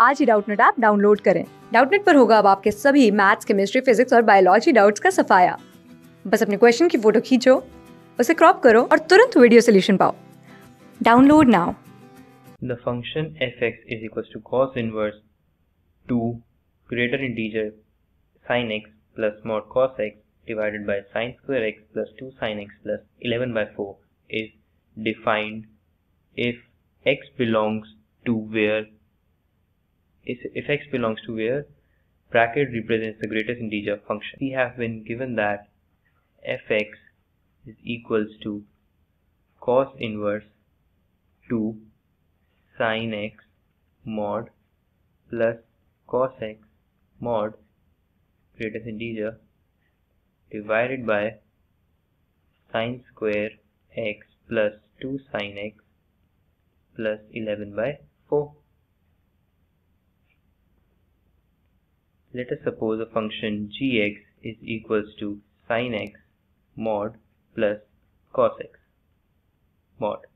आज ही Doubtnut app download करें डाउटनेट पर होगा अब आपके सभी मैथ्स केमिस्ट्री फिजिक्स और बायोलॉजी डाउट्स का सफाया बस अपने क्वेश्चन की फ़ोटो खींचो उसे क्रॉप करो और तुरंत वीडियो सोल्यूशन पाओ download now The function fx is equals to cos inverse 2 greater integer sin x plus mod cos x divided by sin square x plus 2 sin x plus 11 by 4 is defined if x belongs to where if, x belongs to where bracket represents the greatest integer function. We have been given that fx is equals to cos inverse 2 sin x mod plus cos x mod greatest integer divided by sin square x plus 2 sin x plus 11 by 4. Let us suppose a function gx is equals to sin x mod plus cos x mod.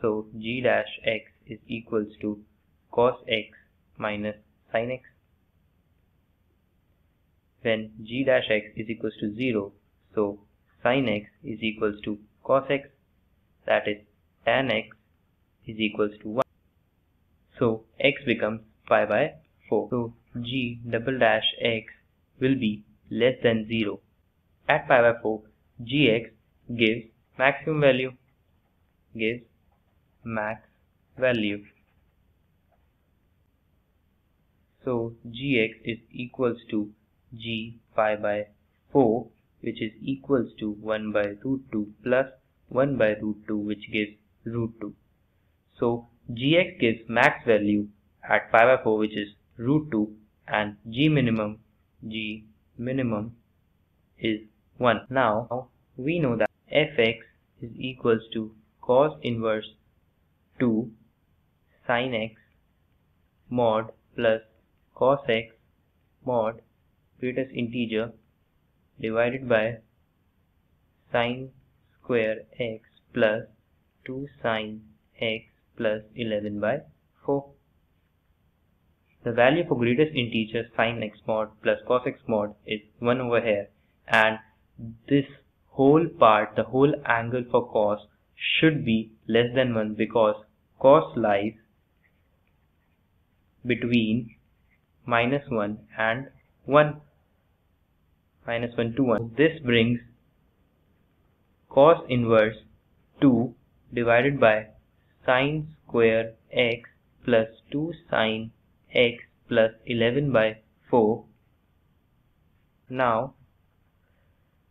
So g dash x is equals to cos x minus sin x. When g dash x is equals to 0, so sin x is equals to cos x, that is tan x is equals to 1. So x becomes pi by 4. So g double dash x will be less than 0. At pi by 4, gx gives maximum value, gives max value. So gx is equals to g pi by 4 which is equals to 1 by root 2 plus 1 by root 2 which gives root 2. So gx gives max value at pi by 4 which is root 2 and g minimum g minimum is 1. Now we know that fx is equals to cos inverse 2 sin x mod plus cos x mod greatest integer divided by sin square x plus 2 sin x plus 11 by 4. The value for greatest integer sin x mod plus cos x mod is 1 over here. And this whole part, the whole angle for cos should be less than 1 because cos lies between minus 1 and 1 minus 1 to 1 this brings cos inverse 2 divided by sine square x plus 2 sine x plus 11 by 4 now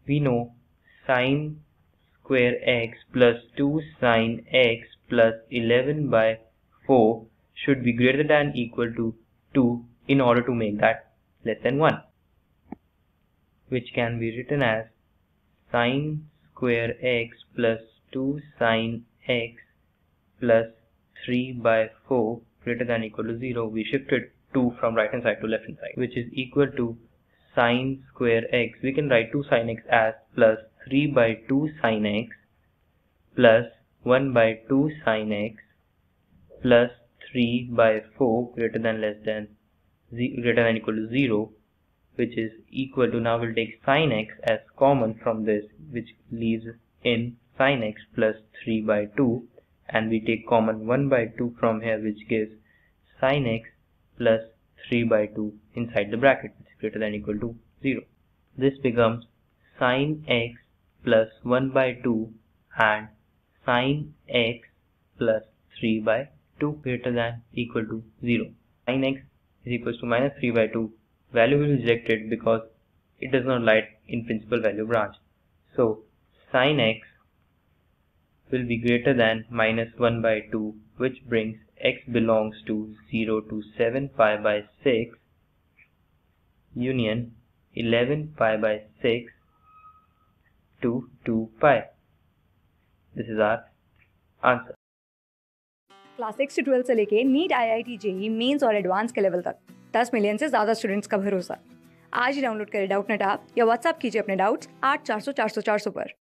we know sine square x plus 2 sine x plus 11 by 4 should be greater than equal to 2 in order to make that less than 1 which can be written as sine square x plus 2 sine x plus 3 by 4 greater than equal to 0 we shifted 2 from right hand side to left hand side which is equal to sine square x. We can write 2 sine x as plus 3 by 2 sine x plus 1 by 2 sine x plus 3 by 4 greater than less than greater than equal to 0 which is equal to now we'll take sine x as common from this which leaves in sine x plus 3 by 2 and we take common 1 by 2 from here which gives sine x plus 3 by 2 inside the bracket which is greater than equal to 0. This becomes sine x plus 1 by 2 and sine x plus 3 by 2 greater than equal to 0. Sine x is equal to minus 3 by 2 value will be rejected because it does not lie in principal value branch. So sine x will be greater than minus 1 by 2 which brings x belongs to 0 to 7 pi by 6 union 11 pi by 6 to 2 pi. This is our answer. Class six से twelfth से लेके NEET I I T JEE mains और advance के level तक, दस million से ज़्यादा students का भरोसा आज ही डाउनलोड करें डाउट नेट ऐप या व्हाट्सअप कीजिए अपने डाउट्स आठ चार सौ चार सौ चार सौ पर